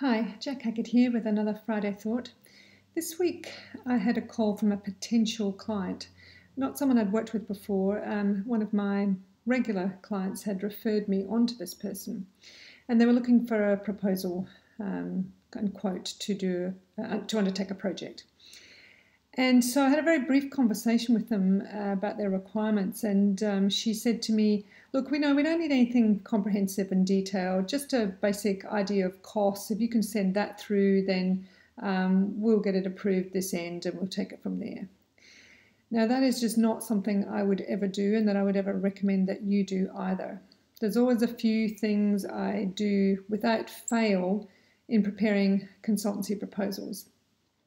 Hi, Jacq Hackett here with another Friday Thought. This week I had a call from a potential client, not someone I'd worked with before. Um, one of my regular clients had referred me on to this person, and they were looking for a proposal um, and quote to do uh, to undertake a project. And so I had a very brief conversation with them uh, about their requirements, and um, she said to me, Look, we know we don't need anything comprehensive and detailed, just a basic idea of costs. If you can send that through, then um, we'll get it approved this end and we'll take it from there. Now, that is just not something I would ever do and that I would ever recommend that you do either. There's always a few things I do without fail in preparing consultancy proposals.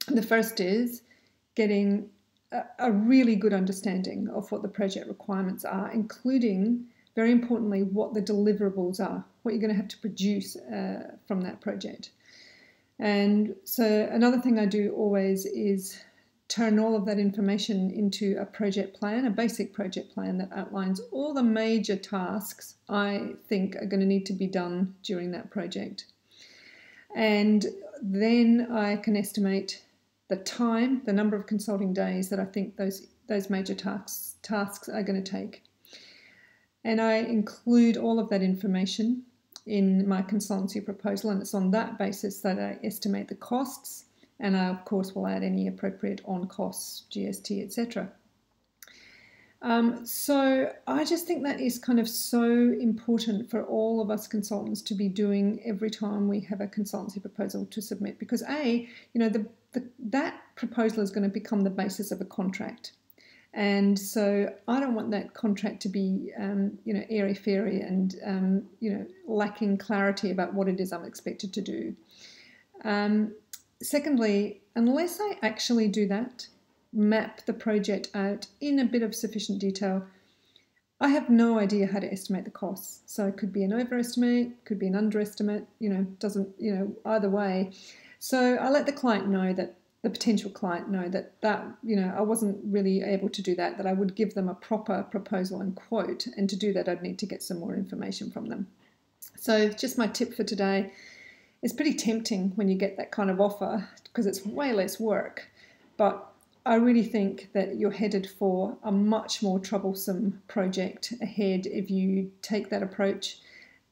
The first is getting a, a really good understanding of what the project requirements are, including, very importantly, what the deliverables are, what you're going to have to produce uh, from that project. And so, another thing I do always is turn all of that information into a project plan, a basic project plan that outlines all the major tasks I think are going to need to be done during that project. And then I can estimate the time, the number of consulting days that I think those those major tasks tasks are going to take. And I include all of that information in my consultancy proposal, and it's on that basis that I estimate the costs, and I of course will add any appropriate on costs, GST, etc. Um, so I just think that is kind of so important for all of us consultants to be doing every time we have a consultancy proposal to submit because a you know the, the that proposal is going to become the basis of a contract and so I don't want that contract to be um, you know airy fairy and um, you know lacking clarity about what it is I'm expected to do. Um, secondly, unless I actually do that map the project out in a bit of sufficient detail, I have no idea how to estimate the costs. So it could be an overestimate, could be an underestimate, you know, doesn't, you know, either way. So I let the client know that the potential client know that that you know I wasn't really able to do that that I would give them a proper proposal and quote and to do that I'd need to get some more information from them. So just my tip for today it's pretty tempting when you get that kind of offer because it's way less work but I really think that you're headed for a much more troublesome project ahead if you take that approach.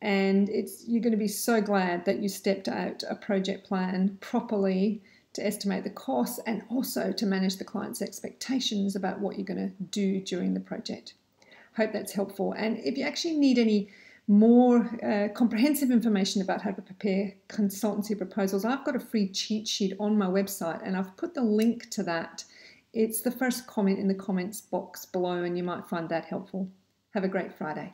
And it's you're going to be so glad that you stepped out a project plan properly to estimate the costs and also to manage the client's expectations about what you're going to do during the project. Hope that's helpful. And if you actually need any more uh, comprehensive information about how to prepare consultancy proposals, I've got a free cheat sheet on my website and I've put the link to that it's the first comment in the comments box below, and you might find that helpful. Have a great Friday.